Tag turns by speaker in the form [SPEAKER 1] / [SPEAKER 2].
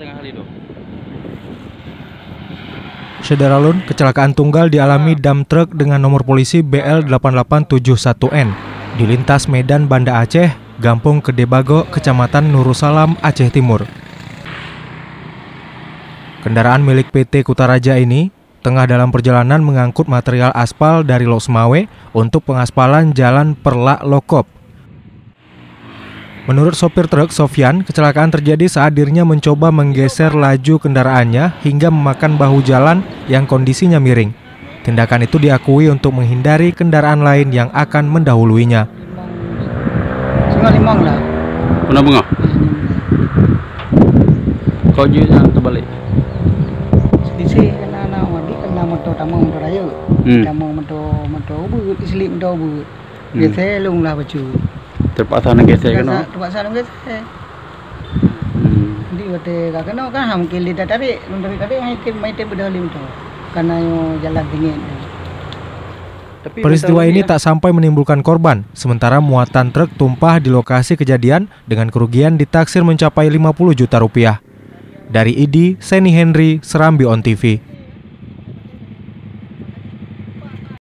[SPEAKER 1] tengah hari itu.
[SPEAKER 2] Sederalun, kecelakaan tunggal dialami dam truk dengan nomor polisi BL8871N di lintas Medan Banda Aceh, Gampung Kedebago, Kecamatan Nurusalam, Aceh Timur. Kendaraan milik PT Kutaraja ini tengah dalam perjalanan mengangkut material aspal dari Losmawe untuk pengaspalan jalan Perlak Lokop. Menurut sopir truk Sofyan, kecelakaan terjadi saat dirinya mencoba menggeser laju kendaraannya hingga memakan bahu jalan yang kondisinya miring. Tindakan itu diakui untuk menghindari kendaraan lain yang akan mendahuluinya.
[SPEAKER 3] Sungai Limang lah.
[SPEAKER 1] Pernah bunga? Kau juga yang terbalik.
[SPEAKER 3] Sedisi kena anak wadi kena motor tamu motor raya.
[SPEAKER 1] Hmm.
[SPEAKER 3] Tamu motor motor ubut, islip motor ubut. Biasa lung lah baju.
[SPEAKER 1] Terpaksa nak gesek kan?
[SPEAKER 3] Terpaksa ke
[SPEAKER 1] Hmm.
[SPEAKER 3] Di wate ka kena kan ham kili dah tarik, lung tarik tarik mai tim mai tim bedah lim tu. Karena yo jalan dingin.
[SPEAKER 1] Tapi
[SPEAKER 2] Peristiwa ini tak sampai menimbulkan korban, sementara muatan truk tumpah di lokasi kejadian dengan kerugian ditaksir mencapai 50 juta rupiah. Dari ID, Seni Henry, Serambi On TV.